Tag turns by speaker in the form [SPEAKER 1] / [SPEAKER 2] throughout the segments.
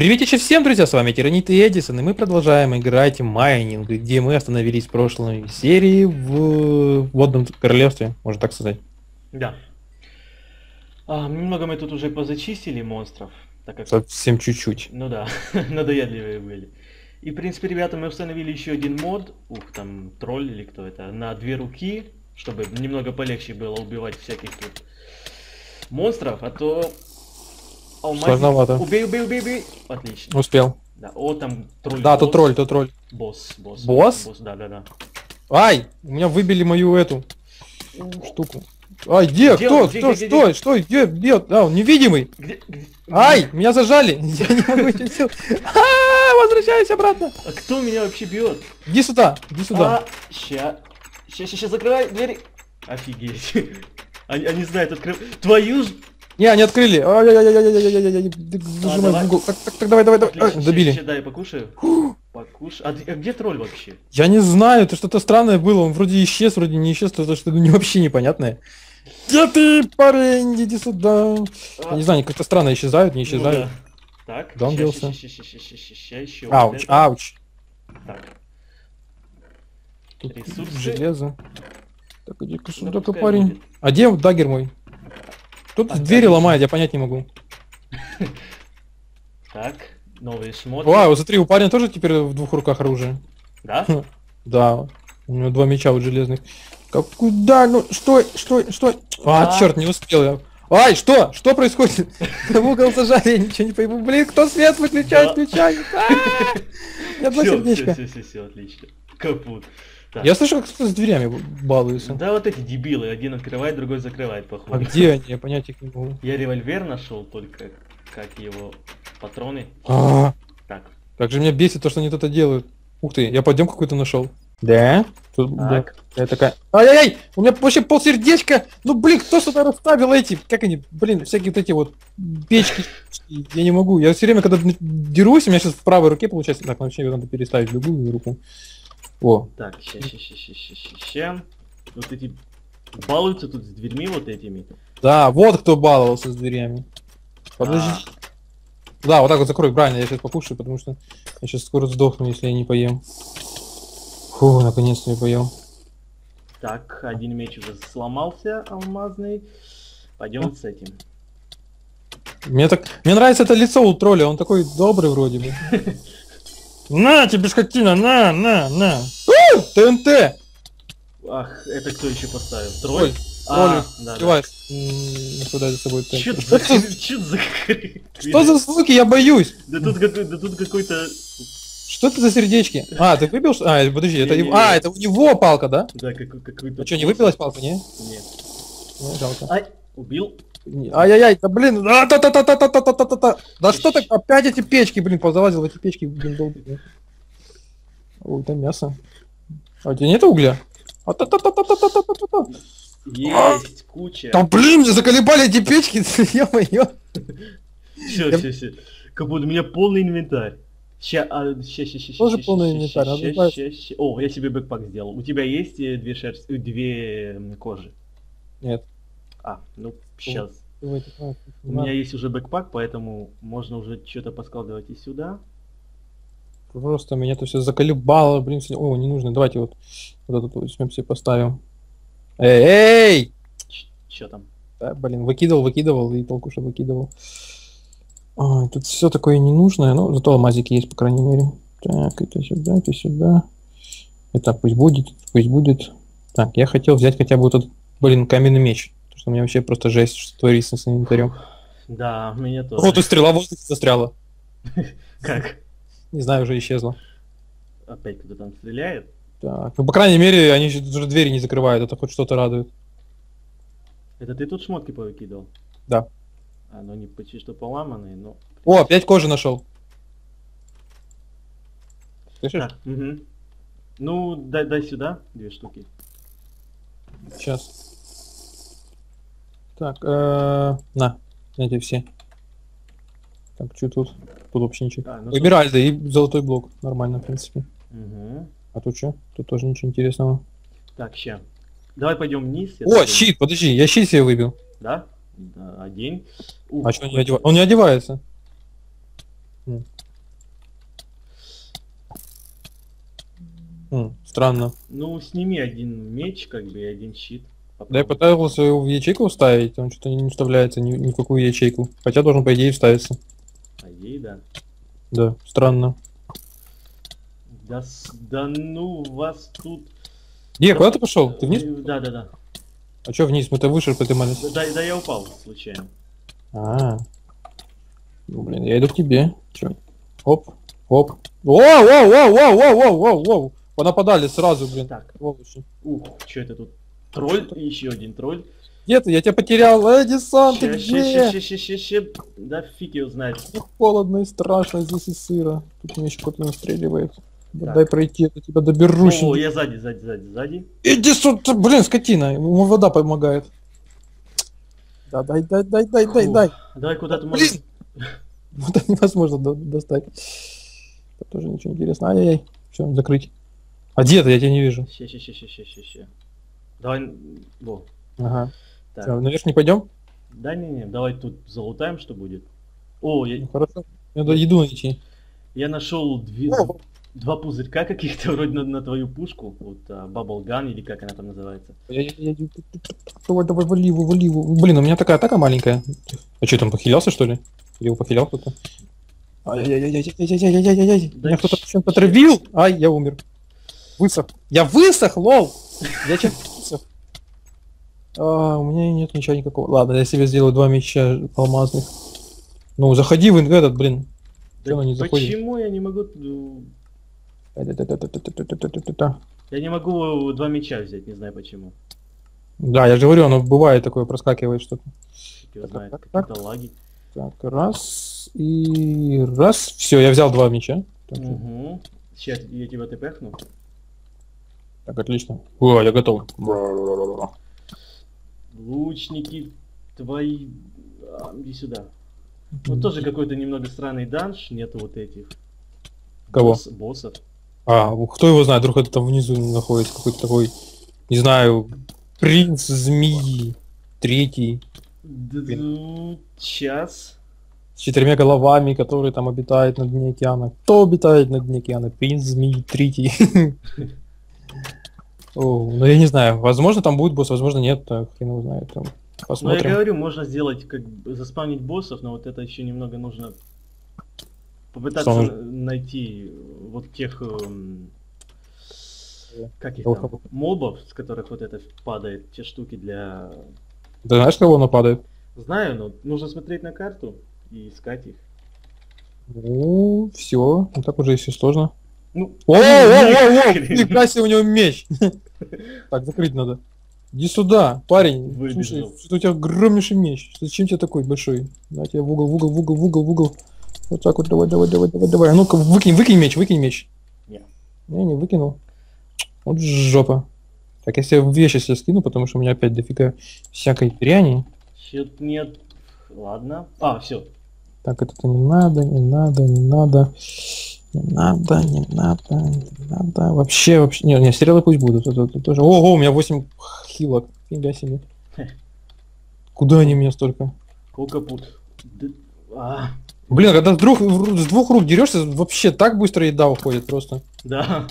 [SPEAKER 1] Приветище всем, друзья, с вами Тиранит и Эдисон, и мы продолжаем играть в майнинг, где мы остановились в прошлой серии в Водном Королевстве, можно так сказать.
[SPEAKER 2] Да. А, немного мы тут уже позачистили монстров, так как,
[SPEAKER 1] Совсем чуть-чуть.
[SPEAKER 2] ну да, надоедливые были. И, в принципе, ребята, мы установили еще один мод, ух, там, тролль или кто это, на две руки, чтобы немного полегче было убивать всяких тут монстров, а то... Алмазик-
[SPEAKER 1] Сложновато.
[SPEAKER 2] Убей, убей, убей, убей. Отлично.
[SPEAKER 1] Успел.
[SPEAKER 2] Да, о, там тролль.
[SPEAKER 1] Да,
[SPEAKER 2] босс.
[SPEAKER 1] тролль, то тролль.
[SPEAKER 2] Босс, босс.
[SPEAKER 1] Босс?
[SPEAKER 2] Босс, да, да, да.
[SPEAKER 1] Ай, у меня выбили мою эту штуку. Ай, где?
[SPEAKER 2] Где
[SPEAKER 1] Кто?
[SPEAKER 2] он? Где,
[SPEAKER 1] Кто?
[SPEAKER 2] где, где,
[SPEAKER 1] Что? Что? Где? Бьет? А, он невидимый.
[SPEAKER 2] Где, где-
[SPEAKER 1] Ай, меня зажали. Я не могу ничего сделать. А, Возвращаюсь обратно.
[SPEAKER 2] А кто меня вообще бьет?
[SPEAKER 1] Иди сюда, иди сюда.
[SPEAKER 2] А, ща. Ща, ща, ща, закрывай двери. Офигеть. Они, они знают, открыв... Твою ж...
[SPEAKER 1] Не, они открыли. Так, так, давай, давай, давай. Добили.
[SPEAKER 2] дай я покушаю. Покушай. А, где тролль вообще?
[SPEAKER 1] Я не знаю, это что-то странное было. Он вроде исчез, вроде не исчез, это что-то вообще непонятное. Где ты, парень? Иди сюда. Я не знаю, как-то странно исчезают, не исчезают.
[SPEAKER 2] да. Так,
[SPEAKER 1] Да он делся. Ауч, ауч.
[SPEAKER 2] Так,
[SPEAKER 1] Тут железо. Так, иди-ка сюда, парень. А где дагер мой? Кто-то
[SPEAKER 2] А,
[SPEAKER 1] двери ломает, я понять не могу.
[SPEAKER 2] Так, новые шмотки.
[SPEAKER 1] Вау, смотри, у парня тоже теперь в двух руках оружие.
[SPEAKER 2] Да?
[SPEAKER 1] Да, у него два меча вот железных. Как куда? Ну что, что, что? А, черт, не успел я. Ай, что? Что происходит? В угол зажали, я ничего не пойму. Блин, кто свет выключает, включает? А! Меня два сердечка.
[SPEAKER 2] все, все, все, отлично. Капут. Так.
[SPEAKER 1] Я слышу, как кто-то с дверями балуется.
[SPEAKER 2] Да вот эти дебилы, один открывает, другой закрывает, походу.
[SPEAKER 1] А где они? Я понять их не могу.
[SPEAKER 2] Я револьвер нашел, только как его патроны.
[SPEAKER 1] А,
[SPEAKER 2] Так,
[SPEAKER 1] Как же меня бесит то, что они это делают. Ух ты, я подъем какой-то нашел. Да? Тут, да.
[SPEAKER 2] так.
[SPEAKER 1] Я такая. Ай-яй-яй! У меня вообще полсердечка! Ну блин, кто сюда расставил эти? Как они? Блин, всякие вот эти вот печки. Я не могу. Я все время, когда дерусь, у меня сейчас в правой руке получается. Так, ну, вообще надо переставить любую руку. О,
[SPEAKER 2] Так, ща, ща, ща, ща, ща, ща, ща. Вот эти балуются тут с дверьми вот этими.
[SPEAKER 1] да, вот кто баловался с дверями. Подожди.
[SPEAKER 2] А,
[SPEAKER 1] Да, вот так вот закрой, правильно, я сейчас покушаю, потому что я сейчас скоро сдохну, если я не поем. Фу, наконец-то я поел.
[SPEAKER 2] так, один меч уже сломался, алмазный. Пойдем с этим.
[SPEAKER 1] Мне так. Мне нравится это лицо у тролля, он такой добрый вроде бы. На тебе скотина, на, на, на. У, ТНТ!
[SPEAKER 2] Ах, это кто еще поставил?
[SPEAKER 1] Ой,
[SPEAKER 2] Тролль? А, да, да.
[SPEAKER 1] Куда за собой ТНТ?
[SPEAKER 2] Чё
[SPEAKER 1] Что
[SPEAKER 2] за?
[SPEAKER 1] Что за звуки? Я боюсь.
[SPEAKER 2] Да тут, да тут какой-то...
[SPEAKER 1] Что это за сердечки? А, ты выбил? что- А, подожди, это. А, это у него палка, да?
[SPEAKER 2] Да, какой- какой-то...
[SPEAKER 1] А что, не выпилась палка, не?
[SPEAKER 2] Нет.
[SPEAKER 1] Не, жалко.
[SPEAKER 2] Убил.
[SPEAKER 1] Ай-яй-яй, да блин, а, та та та та та та та та та та Да что так, опять эти печки, блин, позалазил эти печки, блин, долбит. Ой, там мясо. А у тебя нет угля? А та та та та та та та та та
[SPEAKER 2] Есть куча.
[SPEAKER 1] Да блин, заколебали эти печки, ё-моё.
[SPEAKER 2] Все,
[SPEAKER 1] Я-
[SPEAKER 2] все, все. Как будто у меня полный инвентарь. Ща, а, ща, ща, ща,
[SPEAKER 1] Тоже
[SPEAKER 2] ща,
[SPEAKER 1] полный инвентарь,
[SPEAKER 2] ща, ща, ща, ща. О, я себе бэкпак сделал. У тебя есть э, две шерсти, э, две кожи?
[SPEAKER 1] Нет.
[SPEAKER 2] А, ну, сейчас. У меня есть уже бэкпак, поэтому можно уже что-то поскладывать и сюда.
[SPEAKER 1] Просто меня это все заколебало, блин, о, не нужно, давайте вот, вот этот вот возьмем себе поставим. Эй, эй!
[SPEAKER 2] Что там?
[SPEAKER 1] Да, блин, выкидывал, выкидывал и толку, что выкидывал. Ой, тут все такое ненужное, но зато алмазики есть, по крайней мере. Так, это сюда, это сюда. Это пусть будет, пусть будет. Так, я хотел взять хотя бы вот этот, блин, каменный меч. Что у меня вообще просто жесть, что творится с инвентарем.
[SPEAKER 2] Да, меня тоже.
[SPEAKER 1] Вот и стрела в воздухе застряла.
[SPEAKER 2] Как?
[SPEAKER 1] Не знаю, уже исчезла.
[SPEAKER 2] Опять кто-то там стреляет?
[SPEAKER 1] Так, ну, по крайней мере, они же уже двери не закрывают, это хоть что-то радует.
[SPEAKER 2] Это ты тут шмотки повыкидывал?
[SPEAKER 1] Да.
[SPEAKER 2] А, ну они почти что поломанные, но...
[SPEAKER 1] О, опять кожи нашел. Слышишь?
[SPEAKER 2] Так, мгм. Ну, дай, дай сюда две штуки.
[SPEAKER 1] Сейчас. Так, э, на, эти все. Так, что тут? Тут вообще ничего.
[SPEAKER 2] А, ну, тут-
[SPEAKER 1] и золотой блок. Нормально, в принципе.
[SPEAKER 2] Мгм.
[SPEAKER 1] А тут что? Тут тоже ничего интересного.
[SPEAKER 2] Так, ща. Давай пойдем вниз.
[SPEAKER 1] О,
[SPEAKER 2] так
[SPEAKER 1] щит, подожди, я щит себе выбил.
[SPEAKER 2] Да? Да, одень. Ух,
[SPEAKER 1] А что не
[SPEAKER 2] какой-
[SPEAKER 1] одевается? Он не одевается. М, странно.
[SPEAKER 2] Ну, сними один меч, как бы, и один щит.
[SPEAKER 1] Да я пытался его в ячейку вставить, он что-то не вставляется ни, ни в какую ячейку. Хотя должен, по идее, вставиться.
[SPEAKER 2] А ей, да.
[SPEAKER 1] Да, странно.
[SPEAKER 2] Да, да ну вас тут...
[SPEAKER 1] Ге, куда ты пошел? Ты вниз?
[SPEAKER 2] Да, да, да.
[SPEAKER 1] А что вниз? Мы-то выше поднимались.
[SPEAKER 2] Да, да я упал случайно.
[SPEAKER 1] А. Ну, блин, я иду к тебе. Чё? Оп, оп. Воу, воу, воу, воу, воу, воу, воу, воу. Понападали сразу, блин.
[SPEAKER 2] Так,
[SPEAKER 1] Сволочи.
[SPEAKER 2] ух, что это тут? Тролль, и еще один тролль.
[SPEAKER 1] Где ты? Я тебя потерял. Э, десант, ты где?
[SPEAKER 2] ща, ща, ща, ща. Да фиг его знает.
[SPEAKER 1] Мне холодно и страшно здесь и сыро. Тут меня еще кто-то настреливает.
[SPEAKER 2] Так.
[SPEAKER 1] Дай пройти, я тебя доберусь.
[SPEAKER 2] О, я сзади, сзади, сзади, сзади.
[SPEAKER 1] Иди сюда, блин, скотина. Ему вода помогает. Да, дай, дай, дай, дай, дай, дай.
[SPEAKER 2] Давай куда-то
[SPEAKER 1] Блин.
[SPEAKER 2] можем...
[SPEAKER 1] Вот это невозможно до- достать. Это тоже ничего интересного. Ай-яй-яй. Все, закрыть. А где ты? Я тебя не вижу.
[SPEAKER 2] Ща, ща, ща, ща, ща, ща. Давай, во,
[SPEAKER 1] Ага.
[SPEAKER 2] так.
[SPEAKER 1] Всё, наверх не пойдем?
[SPEAKER 2] Да не, не, давай тут залутаем, что будет. О, я,
[SPEAKER 1] Ну, хорошо. Надо еду найти.
[SPEAKER 2] я нашел две,
[SPEAKER 1] О,
[SPEAKER 2] два пузырька каких-то вроде на, на твою пушку. Вот а, Bubble Gun или как она там называется.
[SPEAKER 1] я- я- я- Давай, давай, вали его, вали его. Блин, у меня такая атака маленькая. А что, там похилялся, что ли? Или его похилял кто-то? Ай-яй-яй-яй-яй-яй-яй-яй-яй.
[SPEAKER 2] Да
[SPEAKER 1] Меня кто-то чем-то травил. Ай, я умер. Высох. Я высох, лол! Я чем. А, у меня нет ничего никакого. Ладно, я себе сделаю два меча алмазных. Ну, заходи в этот, блин.
[SPEAKER 2] Да
[SPEAKER 1] Чего не заходит?
[SPEAKER 2] Почему я не могу...
[SPEAKER 1] Э,
[SPEAKER 2] я не могу э, два меча взять, не знаю почему.
[SPEAKER 1] Да, я же говорю, оно бывает такое, проскакивает что-то. Так, так, так.
[SPEAKER 2] лаги.
[SPEAKER 1] Так, раз, и раз. Все, я взял два меча.
[SPEAKER 2] Угу. Сейчас я тебя типа, тпхну.
[SPEAKER 1] Так, отлично. О, я готов.
[SPEAKER 2] Лучники твои... а, иди сюда. Вот тоже какой-то немного странный данж, нету вот этих.
[SPEAKER 1] Кого?
[SPEAKER 2] босс- боссов.
[SPEAKER 1] А, кто его знает, вдруг это там внизу находится какой-то такой, не знаю, принц змеи, третий,
[SPEAKER 2] Час.
[SPEAKER 1] с четырьмя головами, который там обитает на дне океана. Кто обитает на дне океана? Принц змеи, третий. Ну я не знаю, возможно там будет босс, возможно нет, хрен его знает. Там.
[SPEAKER 2] Ну я
[SPEAKER 1] Посмотрим.
[SPEAKER 2] говорю, можно сделать, как бы заспавнить боссов, но вот это еще немного нужно попытаться на- найти вот тех эм, как их там, мобов, с которых вот это падает, те штуки для...
[SPEAKER 1] Ты знаешь, кого нападает?
[SPEAKER 2] Знаю, но нужно смотреть на карту и искать их.
[SPEAKER 1] Ну, все, не так уже и все сложно.
[SPEAKER 2] Ну,
[SPEAKER 1] О, о, о, о, нифига себе, у него меч. Так, закрыть надо. Иди сюда, парень. Слушай, что у тебя огромнейший меч. Зачем тебе такой большой? На в угол, в угол, в угол, в угол, в угол. Вот так вот, давай, давай, давай, давай, давай. А ну-ка, выкинь, выкинь меч, выкинь меч.
[SPEAKER 2] Не.
[SPEAKER 1] Не, не выкинул. Вот жопа. Так, я себе вещи себе скину, потому что у меня опять дофига всякой дряни.
[SPEAKER 2] Чё-то нет. Ладно. А, все.
[SPEAKER 1] Так, это не надо, не надо, не надо. Не надо, не надо, не надо. Вообще, вообще. Не, не, стрелы пусть будут. Это, это тоже. Ого, у меня 8 хилок. Фига себе. Куда они меня столько?
[SPEAKER 2] Сколько пут? Д- А,
[SPEAKER 1] Блин, когда с двух, с двух рук дерешься, вообще так быстро еда уходит просто.
[SPEAKER 2] да.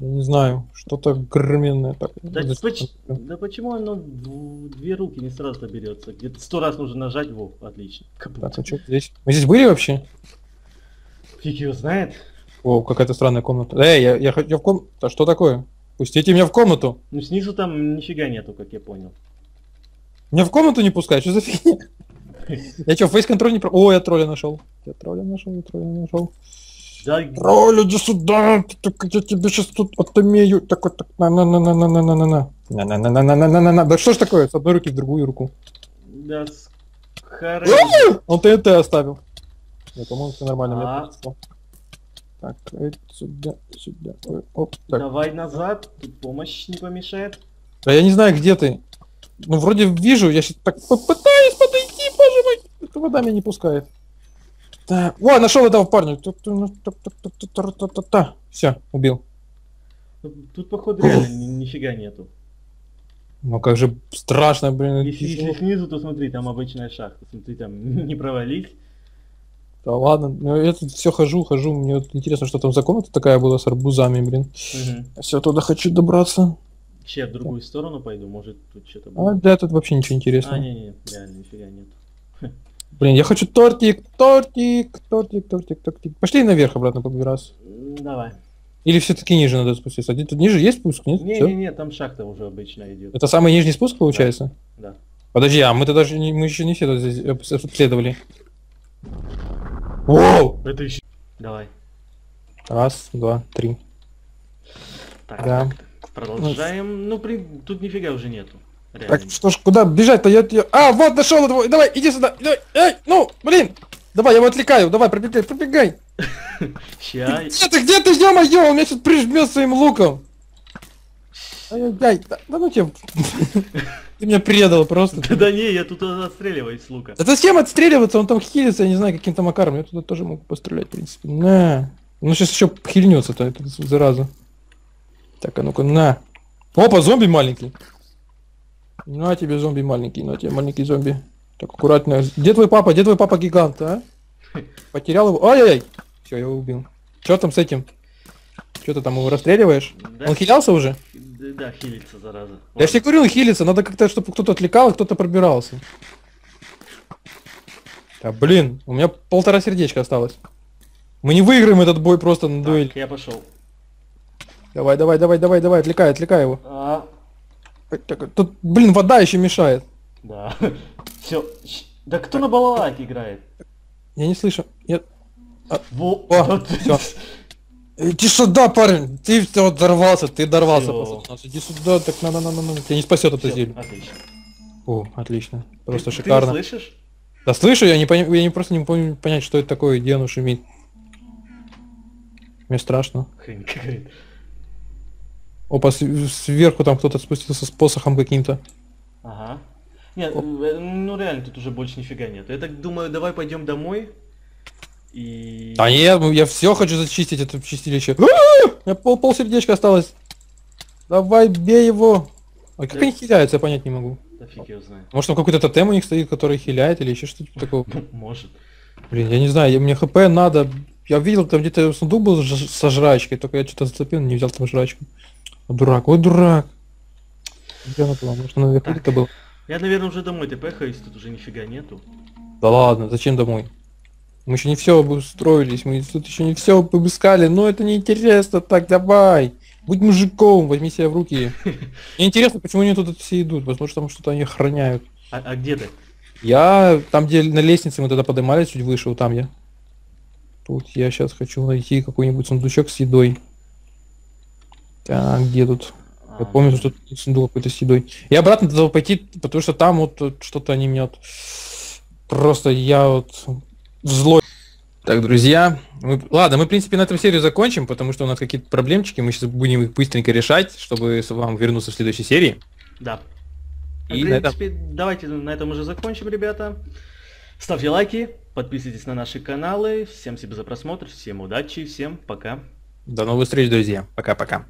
[SPEAKER 1] Я не знаю, что-то громенное. Так,
[SPEAKER 2] Да, поч- да почему оно в две руки не сразу берется? Где-то сто раз нужно нажать, во, отлично. Капут.
[SPEAKER 1] Так, а что здесь? Мы здесь были вообще?
[SPEAKER 2] Фиг его знает.
[SPEAKER 1] О, какая-то странная комната. Эй, я, я, я в ком... А что такое? Пустите меня в комнату.
[SPEAKER 2] Ну снизу там нифига нету, как я понял.
[SPEAKER 1] Меня в комнату не пускают, что за фигня? Я что, фейс-контроль не про... О, я тролля нашел. Я тролля нашел, я тролля нашел.
[SPEAKER 2] Да...
[SPEAKER 1] Тролль, иди сюда, я тебе сейчас тут отомею. Так вот, так, на-на-на-на-на-на-на-на. На-на-на-на-на-на-на-на. Да что ж такое, с одной руки в другую руку.
[SPEAKER 2] Да, хорошо.
[SPEAKER 1] Он ТНТ оставил. Нет, по-моему, все нормально. меня
[SPEAKER 2] А.
[SPEAKER 1] принесло. Так, сюда, сюда. Ой, Оп, так.
[SPEAKER 2] Давай назад, тут помощь не помешает.
[SPEAKER 1] Да я не знаю, где ты. Ну, вроде вижу, я сейчас так попытаюсь подойти, боже мой. Эта вода меня не пускает. Так, о, нашел этого парня. Все, убил.
[SPEAKER 2] Тут, тут, походу реально ни- нифига нету.
[SPEAKER 1] Ну как же страшно, блин.
[SPEAKER 2] Если, если снизу, то смотри, там обычная шахта. Смотри, там не провались.
[SPEAKER 1] Да ладно, ну, я тут все хожу, хожу, мне вот интересно, что там за комната такая была с арбузами, блин.
[SPEAKER 2] Мгм.
[SPEAKER 1] Все, туда хочу добраться.
[SPEAKER 2] Че, в другую сторону пойду, может тут что-то
[SPEAKER 1] А,
[SPEAKER 2] будет.
[SPEAKER 1] да, тут вообще ничего интересного.
[SPEAKER 2] А, не-не, реально, нифига нет.
[SPEAKER 1] Блин, я хочу тортик, тортик, тортик, тортик, тортик. Пошли наверх обратно побираться.
[SPEAKER 2] Давай.
[SPEAKER 1] Или все-таки ниже надо спуститься? А тут ниже есть спуск? Нет? Всё?
[SPEAKER 2] Не-не-не, там шахта уже обычно идет.
[SPEAKER 1] Это самый нижний спуск получается?
[SPEAKER 2] Да.
[SPEAKER 1] Подожди, а мы-то даже не, мы еще не все здесь обс- обследовали. Воу!
[SPEAKER 2] Это еще. Давай.
[SPEAKER 1] Раз, два, три.
[SPEAKER 2] Так,
[SPEAKER 1] Да.
[SPEAKER 2] так. Продолжаем. Ну, при... тут нифига уже нету. Реально.
[SPEAKER 1] Так, что ж, куда бежать-то? Я, я- А, вот, нашел его! Давай, иди сюда! Давай, эй, ну, блин! Давай, я его отвлекаю, давай, пробегай, пробегай!
[SPEAKER 2] Ща.
[SPEAKER 1] Где ты, где ты, ё-моё, он меня сейчас прижмет своим луком! Ай-яй-яй, да, да ну тебе... Ты меня предал просто.
[SPEAKER 2] Да, да не, я тут отстреливаюсь лука.
[SPEAKER 1] Да зачем отстреливаться? Он там хилится, я не знаю, каким-то макаром. Я туда тоже могу пострелять, в принципе. На. Ну сейчас еще хильнется-то, это зараза. Так, а ну-ка, на. Опа, зомби маленький. На тебе зомби маленький, на тебе маленький зомби. Так, аккуратно. Где твой папа? Где твой папа гигант, а? Потерял его. Ай-яй-яй. Все, я его убил. Что там с этим? Что ты там его расстреливаешь?
[SPEAKER 2] Да,
[SPEAKER 1] Он хилялся уже?
[SPEAKER 2] да, хилится, зараза.
[SPEAKER 1] Я же тебе говорю, он хилится. Надо как-то, чтобы кто-то отвлекал, и кто-то пробирался. Да блин, у меня полтора сердечка осталось. Мы не выиграем этот бой просто на дуэль.
[SPEAKER 2] Так, я пошел.
[SPEAKER 1] Давай, давай, давай, давай, давай, отвлекай, отвлекай его.
[SPEAKER 2] А,
[SPEAKER 1] Тут, блин, вода еще мешает.
[SPEAKER 2] да. Все. Да кто на балалайке играет?
[SPEAKER 1] Я не слышу. Я...
[SPEAKER 2] Во,
[SPEAKER 1] О, всё. Иди сюда, парень! Ты все дорвался, ты дорвался. Нас, Иди сюда, так на на на Тебя не спасет это
[SPEAKER 2] Всё,
[SPEAKER 1] зелье.
[SPEAKER 2] Отлично.
[SPEAKER 1] О, отлично. Просто
[SPEAKER 2] Ты-
[SPEAKER 1] шикарно.
[SPEAKER 2] Ты слышишь?
[SPEAKER 1] Да слышу, я не, пони- я не просто не помню понять, что это такое, где оно шумит. Мне страшно.
[SPEAKER 2] Хрень какая-то.
[SPEAKER 1] Опа, сверху там кто-то спустился с посохом каким-то.
[SPEAKER 2] Ага. Нет, э, ну реально тут уже больше нифига нет. Я так думаю, давай пойдем домой. И...
[SPEAKER 1] Да нет, я все хочу зачистить это чистилище. А! У меня пол, пол сердечка осталось. Давай, бей его. А как
[SPEAKER 2] Да.
[SPEAKER 1] они хиляются, я понять не могу.
[SPEAKER 2] Да фиг его знает.
[SPEAKER 1] Может там какой-то тотем у них стоит, который хиляет или еще что-то такого.
[SPEAKER 2] Может.
[SPEAKER 1] Блин, я не знаю, мне хп надо. Я видел, там где-то сундук был со жрачкой, только я что-то зацепил, не взял там жрачку. А, дурак, ой, дурак. Где она была? Может, она наверху где-то была?
[SPEAKER 2] Я, наверное, уже домой тпхаюсь, тут уже нифига нету.
[SPEAKER 1] Да ладно, зачем домой? Мы еще не все обустроились, мы тут еще не все обыскали, но это неинтересно, так давай. Будь мужиком, возьми себя в руки. Мне интересно, почему они тут все идут, возможно, там что-то они охраняют.
[SPEAKER 2] А, а где ты?
[SPEAKER 1] Я там, где на лестнице мы тогда поднимались, чуть выше, вот там я. Тут я сейчас хочу найти какой-нибудь сундучок с едой. Так, где тут? Я
[SPEAKER 2] А,
[SPEAKER 1] помню, что тут сундук какой-то с едой. И обратно туда пойти, потому что там вот что-то они меня вот... Просто я вот злой. Так, друзья, мы- ладно, мы, в принципе, на этом серию закончим, потому что у нас какие-то проблемчики, мы сейчас будем их быстренько решать, чтобы вам вернуться в следующей серии.
[SPEAKER 2] Да.
[SPEAKER 1] И
[SPEAKER 2] в
[SPEAKER 1] на этом-
[SPEAKER 2] принципе, давайте на этом уже закончим, ребята. Ставьте лайки, подписывайтесь на наши каналы. Всем спасибо за просмотр, всем удачи, всем пока.
[SPEAKER 1] До новых встреч, друзья. Пока-пока.